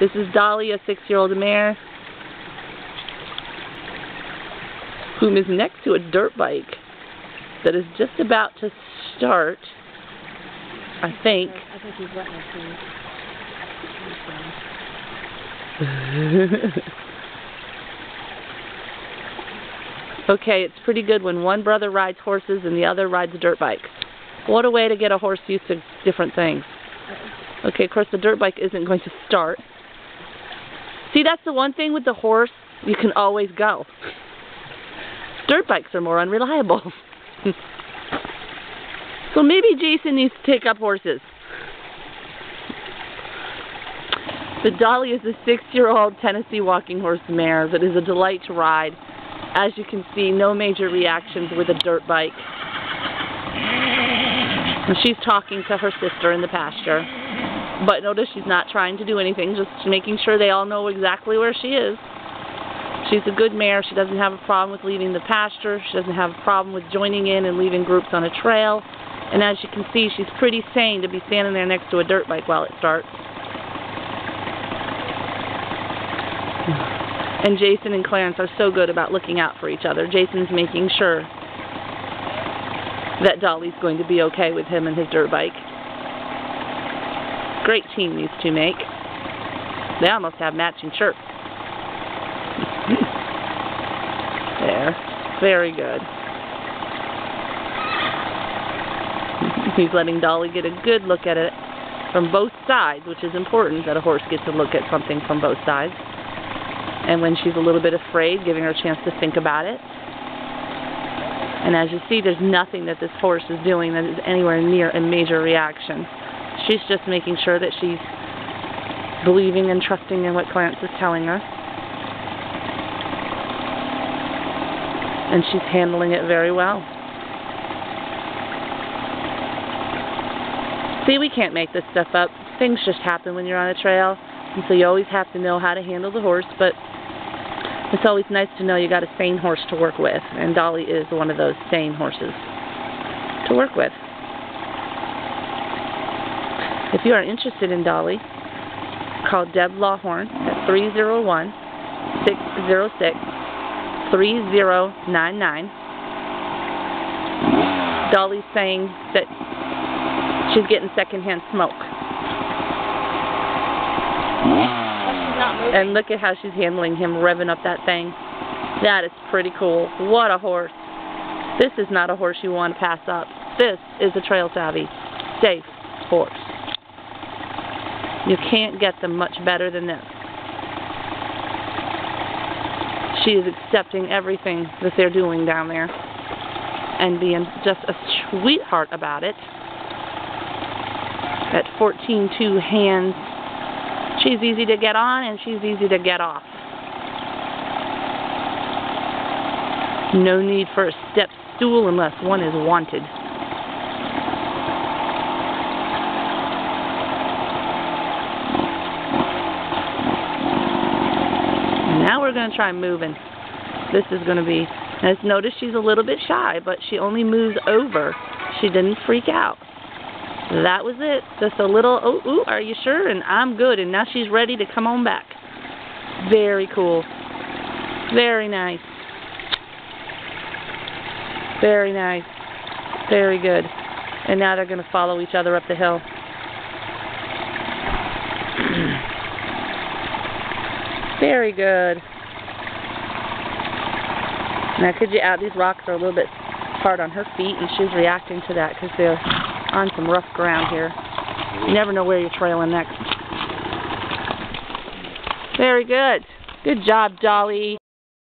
This is Dolly, a six-year-old mare, whom is next to a dirt bike that is just about to start, I think. I think he's letting us okay, it's pretty good when one brother rides horses and the other rides a dirt bike. What a way to get a horse used to different things. Okay, of course the dirt bike isn't going to start. See, that's the one thing with the horse, you can always go. Dirt bikes are more unreliable. so maybe Jason needs to take up horses. The Dolly is a six-year-old Tennessee walking horse mare that is a delight to ride. As you can see, no major reactions with a dirt bike. And she's talking to her sister in the pasture. But notice she's not trying to do anything, just making sure they all know exactly where she is. She's a good mare. She doesn't have a problem with leaving the pasture. She doesn't have a problem with joining in and leaving groups on a trail. And as you can see, she's pretty sane to be standing there next to a dirt bike while it starts. And Jason and Clarence are so good about looking out for each other. Jason's making sure that Dolly's going to be okay with him and his dirt bike. Great team these two make. They almost have matching shirts. there. Very good. He's letting Dolly get a good look at it from both sides, which is important that a horse gets to look at something from both sides. And when she's a little bit afraid, giving her a chance to think about it. And as you see, there's nothing that this horse is doing that is anywhere near a major reaction. She's just making sure that she's believing and trusting in what Clarence is telling her. And she's handling it very well. See, we can't make this stuff up. Things just happen when you're on a trail. And so you always have to know how to handle the horse, but it's always nice to know you got a sane horse to work with. And Dolly is one of those sane horses to work with. If you are interested in Dolly, call Deb Lawhorne at 301 606 3099. Dolly's saying that she's getting secondhand smoke. And look at how she's handling him, revving up that thing. That is pretty cool. What a horse. This is not a horse you want to pass up. This is a trail savvy, safe horse. You can't get them much better than this. She is accepting everything that they're doing down there and being just a sweetheart about it. At 14-2 hands, she's easy to get on and she's easy to get off. No need for a step stool unless one is wanted. Now we're going to try moving. This is going to be, as notice she's a little bit shy, but she only moves over. She didn't freak out. That was it. Just a little, oh, ooh, are you sure? And I'm good. And now she's ready to come on back. Very cool. Very nice. Very nice. Very good. And now they're going to follow each other up the hill. Very good. Now, could you add these rocks are a little bit hard on her feet, and she's reacting to that because they're on some rough ground here. You never know where you're trailing next. Very good. Good job, Dolly.